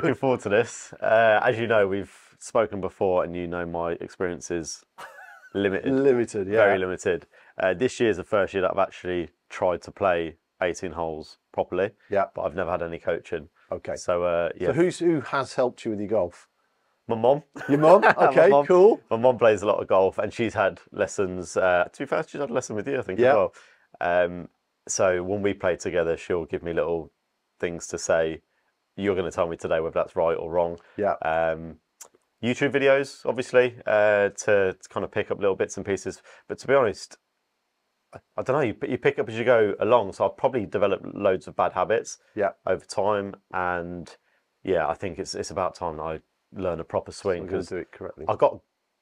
looking forward to this. Uh, as you know, we've spoken before, and you know my experience is limited, Limited, yeah. very limited. Uh, this year is the first year that I've actually tried to play 18 holes properly. Yeah. But I've never had any coaching. Okay. So uh, yeah, So who's who has helped you with your golf? my mom. Your mum? My Okay, cool. My mom plays a lot of golf, and she's had lessons. Uh, to be fair, she's had a lesson with you, I think, Yeah. as well. Um, so when we play together, she'll give me little things to say. You're going to tell me today whether that's right or wrong. Yeah. Um, YouTube videos, obviously, uh, to, to kind of pick up little bits and pieces. But to be honest, I, I don't know. You, you pick up as you go along. So I've probably developed loads of bad habits Yeah. over time, and yeah, I think it's it's about time I learn a proper swing because do it correctly. I've got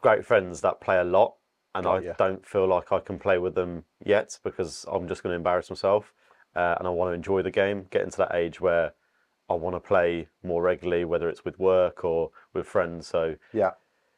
great friends that play a lot, and Got I ya. don't feel like I can play with them yet because I'm just going to embarrass myself, uh, and I want to enjoy the game. Get into that age where I want to play more regularly, whether it's with work or with friends. So Yeah.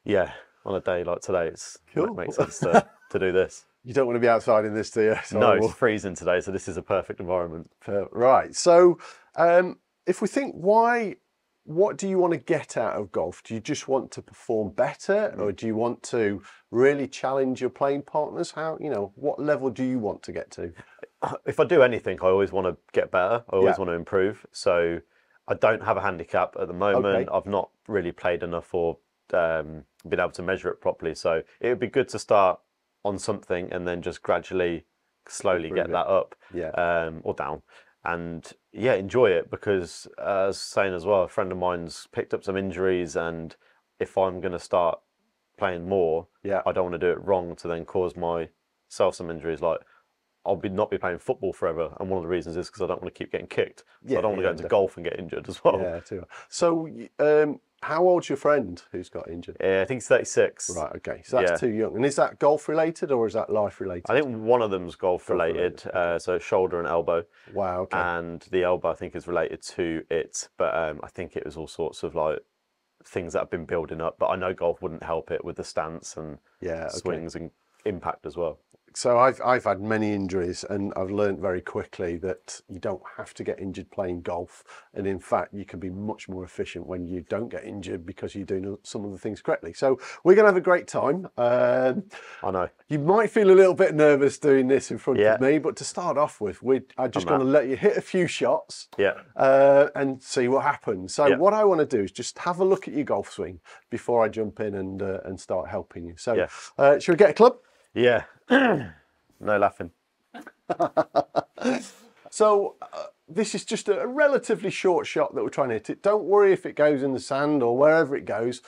yeah, on a day like today, it's Cool. it makes sense to, to do this. You don't want to be outside in this, do you? It's No, it's freezing today, so this is a perfect environment. Right. So, um, if we think, why, what do you want to get out of golf? Do you just want to perform better, or do you want to really challenge your playing partners? How, you know, what level do you want to get to? if I do anything, I always want to get better. I always Yeah. want to improve. So I don't have a handicap at the moment. Okay. I've not really played enough or um, been able to measure it properly. So it would be good to start on something and then just gradually, slowly get that up Yeah. um, or down. And yeah, enjoy it because, uh, as I was saying as well, a friend of mine's picked up some injuries, and if I'm going to start playing more, Yeah. I don't want to do it wrong to then cause myself some injuries. Like I'll be not be playing football forever, and one of the reasons is because I don't want to keep getting kicked. So Yeah, I don't want to yeah, go into golf and get injured as well. Yeah. Too. So, um, how old's your friend who's got injured? Yeah, I think he's 36. Right. Okay. So that's Yeah. too young. And is that golf related or is that life related? I think one of them's golf related, related, uh, so shoulder and elbow, wow. Okay. and the elbow I think is related to it. But um, I think it was all sorts of like things that have been building up. But I know golf wouldn't help it with the stance and yeah. Okay. swings and impact as well. So I've I've had many injuries, and I've learned very quickly that you don't have to get injured playing golf, and in fact, you can be much more efficient when you don't get injured because you're doing some of the things correctly. So we're going to have a great time. Um, I know. you might feel a little bit nervous doing this in front Yeah. of me, but to start off with, we're, I'm just going to let you hit a few shots Yeah. uh, and see what happens. So Yeah. what I want to do is just have a look at your golf swing before I jump in and uh, and start helping you. So Yeah. uh, should we get a club? Yeah. no laughing. So uh, this is just a relatively short shot that we're trying to hit it. Don't worry if it goes in the sand or wherever it goes.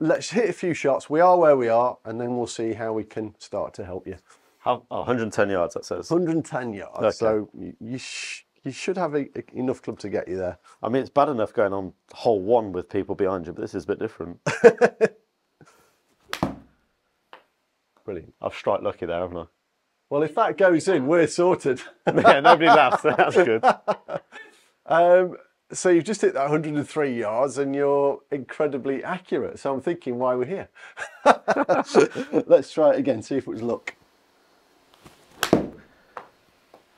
Let's hit a few shots. We are where we are, and then we'll see how we can start to help you. How, oh, 110 yards, that says. 110 yards. Okay. So you you, sh- you should have a, a- enough club to get you there. I mean, it's bad enough going on hole one with people behind you, but this is a bit different. Brilliant. I've strike lucky there, haven't I? Well, if that goes in, we're sorted. yeah, nobody laughs. That's good. Um, so you've just hit that 103 yards and you're incredibly accurate. So I'm thinking why we're here. Let's try it again, see if it was luck.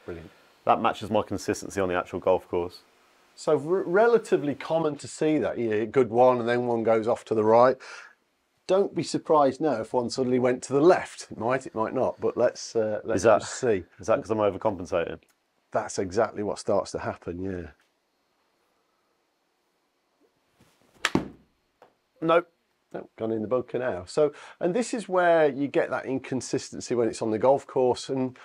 Brilliant. That matches my consistency on the actual golf course. So relatively common to see that. You a good one and then one goes off to the right. Don't be surprised now if one suddenly went to the left. It might, it might not, but let's uh, let's that just see. Is that because I'm overcompensating? That's exactly what starts to happen, yeah. Nope. No, gone in the bunker now. So, and this is where you get that inconsistency when it's on the golf course. And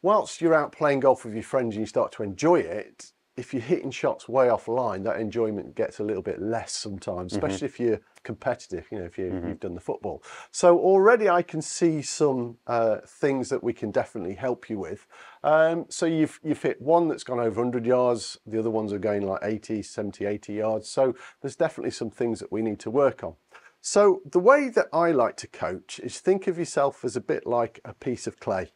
whilst you're out playing golf with your friends and you start to enjoy it, if you're hitting shots way offline, that enjoyment gets a little bit less sometimes, especially if you're competitive, you know, if you, you've done the football. So already I can see some uh, things that we can definitely help you with. Um, so you've, you've hit one that's gone over 100 yards, the other ones are going like 80, 70, 80 yards. So there's definitely some things that we need to work on. So the way that I like to coach is think of yourself as a bit like a piece of clay.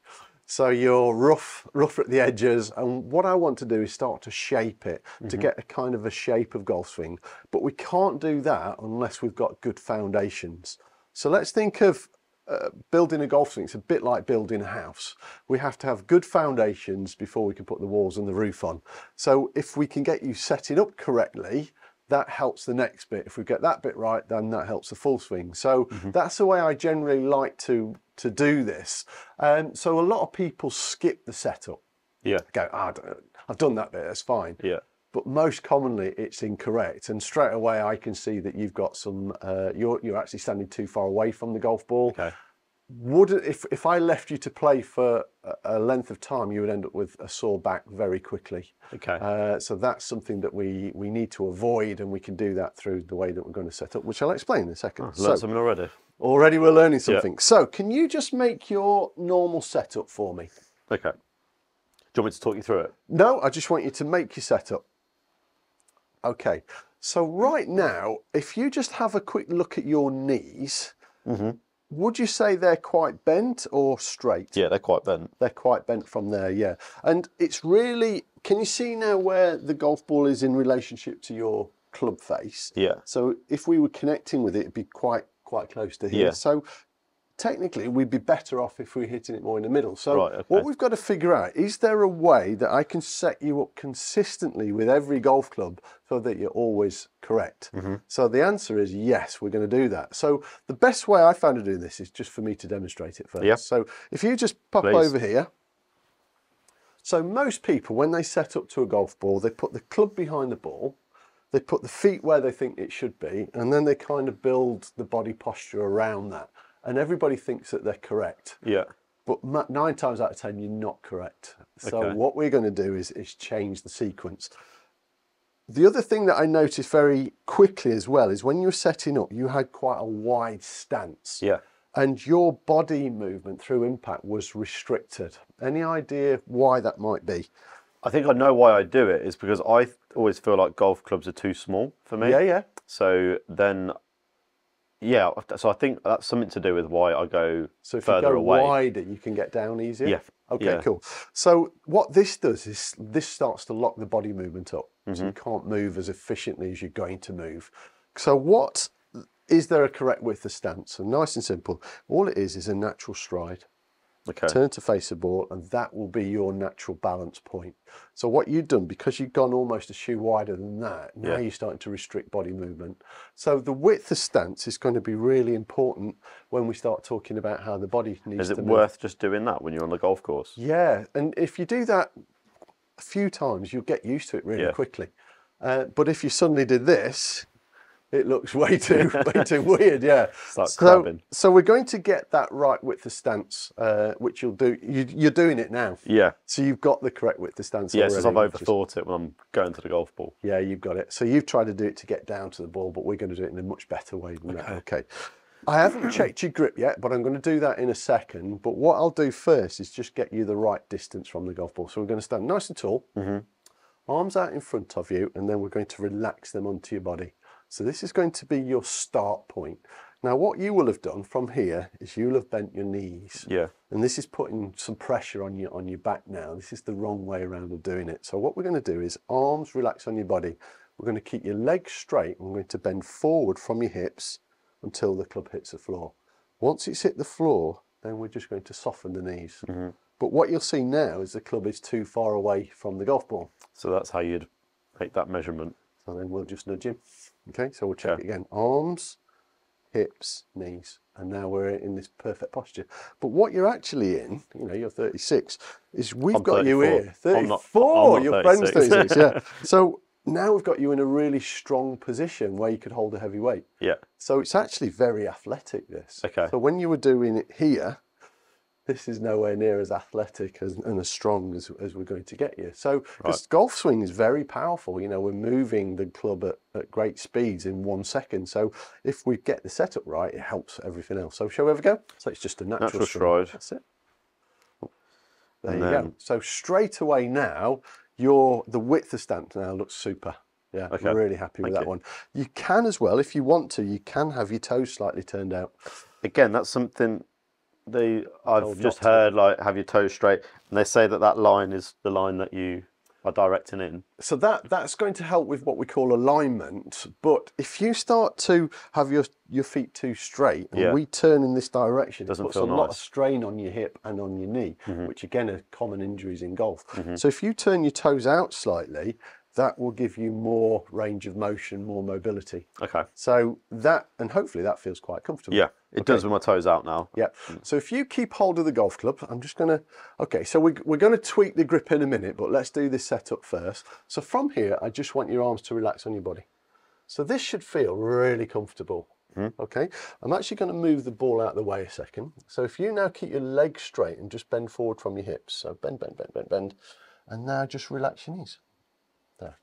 So you're rough, rough at the edges, and what I want to do is start to shape it to get a kind of a shape of golf swing. But we can't do that unless we've got good foundations. So let's think of uh, building a golf swing. It's a bit like building a house. We have to have good foundations before we can put the walls and the roof on. So if we can get you setting up correctly, that helps the next bit. If we get that bit right, then that helps the full swing. So Mm-hmm. that's the way I generally like to to do this. Um, so a lot of people skip the setup. Yeah. Go, don't- I've done that bit. That's fine. Yeah. But most commonly, it's incorrect. And straight away, I can see that you've got some. Uh, you're you're actually standing too far away from the golf ball. Okay. Would if if I left you to play for a, length of time, you would end up with a sore back very quickly. Okay. Uh, so that's something that we we need to avoid, and we can do that through the way that we're going to set up, which I'll explain in a second. Learned so something already. already we're learning something. So can you just make your normal setup for me? Okay. Do you want me to talk you through it? No, I just want you to make your setup. Okay. So right now, if you just have a quick look at your knees, would you say they're quite bent or straight? Yeah, they're quite bent. They're quite bent from there, yeah. And it's really, can you see now where the golf ball is in relationship to your club face? Yeah. So if we were connecting with it, it'd be quite quite close to here. Yeah. So technically, we'd be better off if we were hitting it more in the middle. So Right, okay. what we've got to figure out is there a way that I can set you up consistently with every golf club so that you're always correct? Mm-hmm. So the answer is yes, we're going to do that. So the best way I found to do this is just for me to demonstrate it first. Yeah. So if you just pop Please. over here. So most people, when they set up to a golf ball, they put the club behind the ball, they put the feet where they think it should be, and then they kind of build the body posture around that. And everybody thinks that they're correct, Yeah. but nine times out of ten, you're not correct. So Okay. what we're going to do is, is change the sequence. The other thing that I noticed very quickly as well is when you were setting up, you had quite a wide stance Yeah. and your body movement through impact was restricted. Any idea why that might be? I think I know why I do it is because I always feel like golf clubs are too small for me. Yeah, yeah. So then, yeah. So I think that's something to do with why I go So if further you go away. wider, you can get down easier. Yeah, Okay, yeah. cool. So what this does is this starts to lock the body movement up, so Mm-hmm. you can't move as efficiently as you're going to move. So what is there a correct width of stance? So nice and simple. All it is is a natural stride. Okay. Turn to face the ball, and that will be your natural balance point. So what you've done, because you've gone almost a shoe wider than that, now Yeah. you're starting to restrict body movement. So the width of stance is going to be really important when we start talking about how the body needs Is it worth just doing that when you're on the golf course? Yeah, and if you do that a few times, you'll get used to it really Yeah. quickly. Uh, but if you suddenly did this, it looks way too way too weird. Yeah. so, crabbing. so we're going to get that right width of stance, uh, which you'll do. You, you're doing it now. Yeah. So you've got the correct width of stance. Yeah, since I've already, which is- overthought it when I'm going to the golf ball. yeah, you've got it. So you've tried to do it to get down to the ball, but we're going to do it in a much better way than that. Okay. I haven't checked your grip yet, but I'm going to do that in a second. But what I'll do first is just get you the right distance from the golf ball. So we're going to stand nice and tall, arms out in front of you, and then we're going to relax them onto your body. So this is going to be your start point. Now, what you will have done from here is you'll have bent your knees. Yeah. And this is putting some pressure on your on your back now. This is the wrong way around of doing it. So what we're going to do is arms relax on your body. We're going to keep your legs straight. We're going to bend forward from your hips until the club hits the floor. Once it's hit the floor, then we're just going to soften the knees. Mm-hmm. But what you'll see now is the club is too far away from the golf ball. So that's how you'd make that measurement. So then we'll just nudge him. Okay, so we'll check Yeah. again. Arms, hips, knees. And now we're in this perfect posture. But what you're actually in, you know, you're 36, is we've I'm got you here. 34. I'm not- I'm not your friend's 36. 36, yeah. So now we've got you in a really strong position where you could hold a heavy weight. Yeah. So it's actually very athletic, this. Okay. So when you were doing it here, this is nowhere near as athletic as, and as strong as, as we're going to get you. So this golf swing is very powerful. You know, we're moving the club at, at great speeds in one second. So if we get the setup right, it helps everything else. So shall we ever go? So it's just a natural, Natural stride. That's it. There And you go. So straight away now, your the width of stance now looks super. Yeah, Okay. I'm really happy with Thank that you. one. You can as well, if you want to, you can have your toes slightly turned out. Again, that's something they I've just not to. heard. Like, have your toes straight, and they say that that line is the line that you are directing in. So that that's going to help with what we call alignment. But if you start to have your your feet too straight and Yeah. we turn in this direction, Doesn't it puts a lot of strain on your hip and on your knee, Mm-hmm. which again are common injuries in golf. So if you turn your toes out slightly, that will give you more range of motion, more mobility. Okay. So that, and hopefully that feels quite comfortable. Yeah, it does with my toes out now. Yeah. Mm. So if you keep hold of the golf club, I'm just going to, okay, so we, we're going to tweak the grip in a minute, but let's do this setup first. So from here, I just want your arms to relax on your body. So this should feel really comfortable. Hmm. Okay, I'm actually going to move the ball out of the way a second. So if you now keep your legs straight and just bend forward from your hips. So bend, bend, bend, bend, bend. And now just relax your knees. There.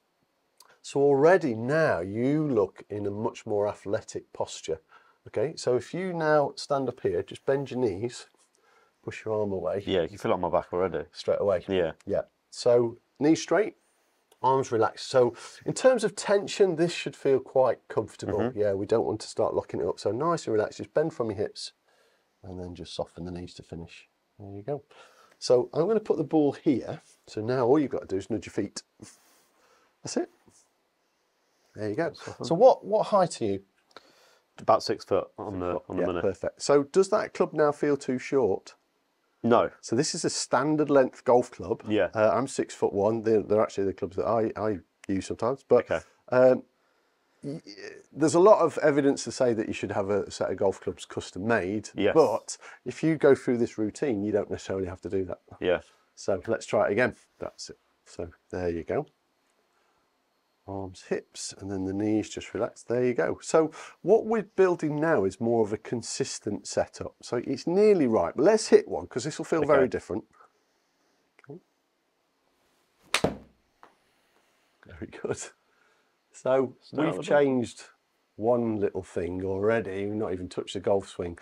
So already now you look in a much more athletic posture. Okay, so if you now stand up here, just bend your knees, push your arm away Yeah, you feel it on my back already. straight away. Yeah. Yeah. So knees straight, arms relaxed. So in terms of tension, this should feel quite comfortable. Mm-hmm. Yeah, we don't want to start locking it up. So nice and relaxed. Just bend from your hips and then just soften the knees to finish. There you go. So I'm going to put the ball here. So now all you've got to do is nudge your feet. That's it. There you go. So what what height are you? About six foot on the on the Yeah, minute. perfect. So does that club now feel too short? No. So this is a standard length golf club. Yeah. Uh, I'm six foot one. They're, they're actually the clubs that I, I use sometimes. But Okay. um, y- there's a lot of evidence to say that you should have a set of golf clubs custom made. Yes. But if you go through this routine, you don't necessarily have to do that. Yeah. So let's try it again. That's it. So there you go. Arms, hips, and then the knees just relax. There you go. So what we're building now is more of a consistent setup. So it's nearly right. But let's hit one because this will feel very Okay. different. Very good. So we've changed one little thing already. We've not even touched the golf swing.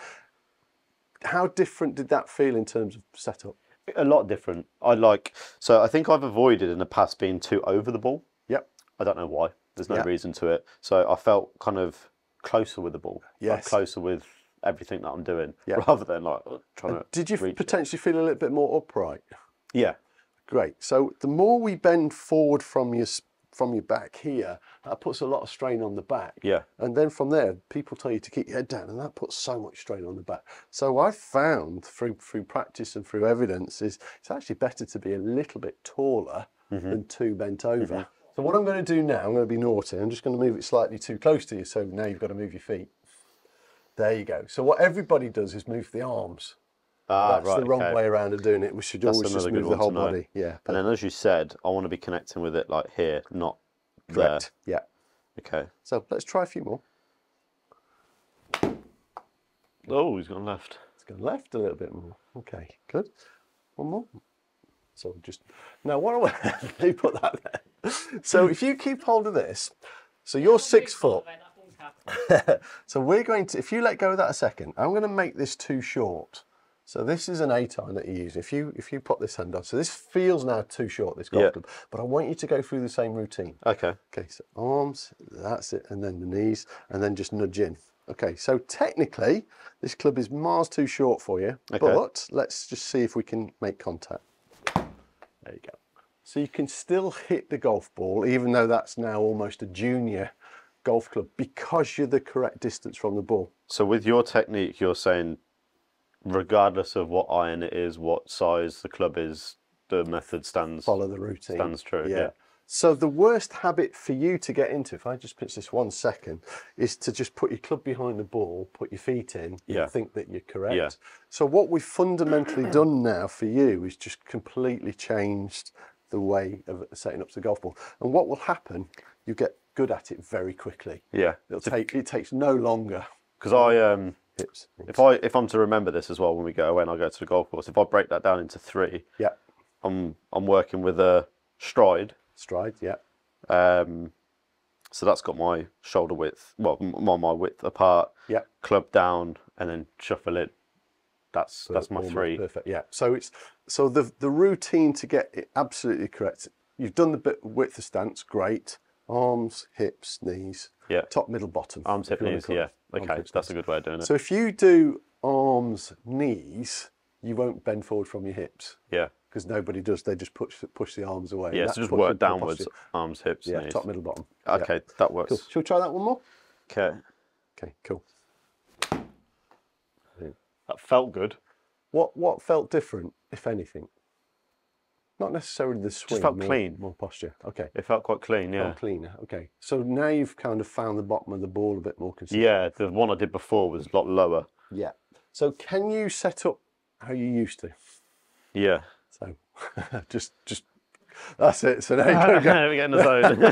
How different did that feel in terms of setup? A lot different. I like so I think I've avoided in the past being too over the ball. I don't know why. There's no Yeah. reason to it. So I felt kind of closer with the ball. Like closer with everything that I'm doing. Yeah. Rather than like trying to Did you reach it. potentially feel a little bit more upright? Yeah. Great. So the more we bend forward from your from your back here, that puts a lot of strain on the back. Yeah. And then from there, people tell you to keep your head down, and that puts so much strain on the back. So I found through through practice and through evidence is it's actually better to be a little bit taller mm-hmm. than too bent over. Mm-hmm. So what I'm going to do now, I'm going to be naughty. I'm just going to move it slightly too close to you. So now you've got to move your feet. There you go. So what everybody does is move the arms. Ah, That's right. the wrong okay. way around of doing it. We should That's always just move the whole body. Yeah. And then as you said, I want to be connecting with it like here, not Correct. Yeah. Okay. So let's try a few more. Oh, he's gone left. Let's go left a little bit more. Okay, good. One more. So just now, what do I let me put that there? So if you keep hold of this, so you're six foot. so we're going to, if you let go of that a second, I'm going to make this too short. So this is an eight iron that you use. If you if you put this hand on, so this feels now too short, this golf Yeah. club, but I want you to go through the same routine. Okay. Okay, so arms, that's it, and then the knees, and then just nudge in. Okay, so technically, this club is miles too short for you, Okay. but let's just see if we can make contact. There you go. So you can still hit the golf ball, even though that's now almost a junior golf club, because you're the correct distance from the ball. So with your technique, you're saying, regardless of what iron it is, what size the club is, the method stands. Follow the routine. Stands true, yeah. So the worst habit for you to get into, if I just pinch this one second, is to just put your club behind the ball, put your feet in, Yeah. and think that you're correct. Yeah. So what we've fundamentally done now for you is just completely changed the way of setting up the golf ball. And what will happen, you get good at it very quickly. Yeah. It'll take it takes no longer. Because I um, Hips. if I if I'm to remember this as well when we go away and I go to the golf course, if I break that down into three, Yeah. I'm I'm working with a stride. Stride. Yeah. Um, so that's got my shoulder width, well, m- my my width apart. Yeah. Club down and then shuffle it. That's that's my three. Perfect. Yeah. So it's so the the routine to get it absolutely correct. You've done the bit width of stance, great. Arms, hips, knees. Yeah. Top, middle, bottom. Arms, if hip, knees. Yeah. Okay, hips, that's a good way of doing it. So if you do arms, knees, you won't bend forward from your hips yeah. Because nobody does. They just push push the arms away. Yeah. So just work you into a downwards, arms, hips, Yeah. knees. Top, middle, bottom. Yeah. Okay, that works. Cool. Shall we try that one more? Okay. Okay. Cool. That felt good. What what felt different, if anything? Not necessarily the swing. Just felt more, clean. More posture. Okay. It felt quite clean, yeah. Felt cleaner. Okay. So now you've kind of found the bottom of the ball a bit more consistent. Yeah, the one I did before was a lot lower. Yeah. So can you set up how you used to? Yeah. So just just that's it. So now you don't go. we get in the zone.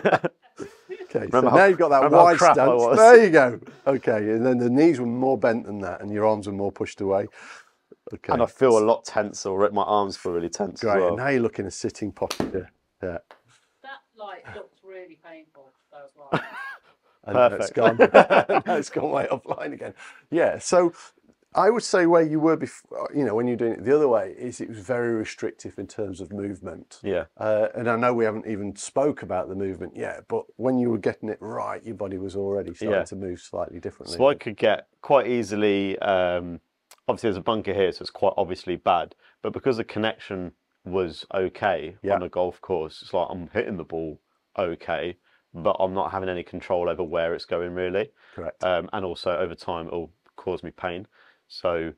Okay, so Remember now you've got that remember how wide stance. There you go. Okay, and then the knees were more bent than that, and your arms were more pushed away. Okay, and I feel a lot tenser. already. My arms feel really tense great. as well. And now you look in a sitting posture. Yeah, That light looks really painful. Those lights. and now it's gone. now it's gone way offline again. Yeah, so I would say where you were before, you know, when you're doing it the other way, is it was very restrictive in terms of movement. Yeah. Uh, and I know we haven't even spoke about the movement yet, but when you were getting it right, your body was already starting Yeah. to move slightly differently. So I could get quite easily. Um, obviously, there's a bunker here, so it's quite obviously bad. But because the connection was okay Yeah. on a golf course, it's like I'm hitting the ball okay, but I'm not having any control over where it's going really. Correct. Um, and also over time, it'll cause me pain. So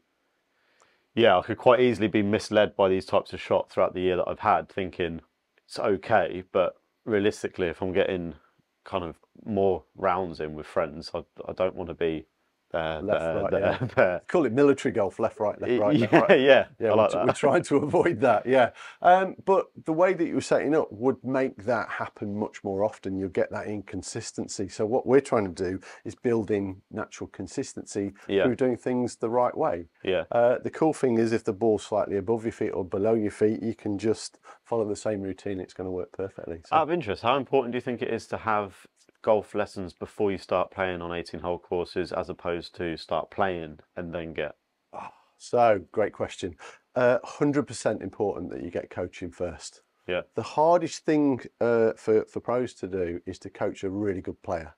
yeah, I could quite easily be misled by these types of shots throughout the year that I've had, thinking it's okay, but realistically, if I'm getting kind of more rounds in with friends, I, I don't want to be there, Left, there, right, there, yeah. there. Call it military golf, left, right, left, right, left, yeah, right. yeah, Yeah, I like we're, that. we're trying to avoid that. Yeah, um, but the way that you were setting up would make that happen much more often. You'll get that inconsistency. So what we're trying to do is build in natural consistency Yeah. through doing things the right way. yeah, Uh, the cool thing is if the ball's slightly above your feet or below your feet, you can just follow the same routine. It's going to work perfectly. So, Out of interest, how important do you think it is to have golf lessons before you start playing on 18 hole courses as opposed to start playing and then get so great question. Uh, 100% important that you get coaching first. yeah The hardest thing uh, for, for pros to do is to coach a really good player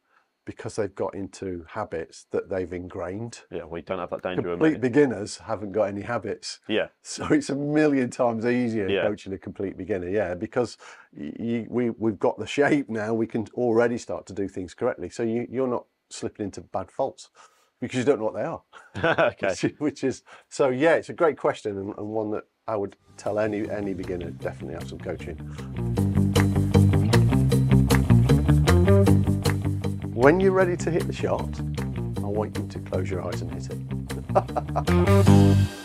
because they've got into habits that they've ingrained. yeah we don't have that danger Complete me. beginners haven't got any habits. yeah So it's a million times easier Yeah. coaching a complete beginner, yeah, because you, we, we've got the shape now, we can already start to do things correctly. So you, you're not slipping into bad faults because you don't know what they are. okay Which, is- which is, so yeah, it's a great question and, and one that I would tell any, any beginner definitely have some coaching. When you're ready to hit the shot, I want you to close your eyes and hit it.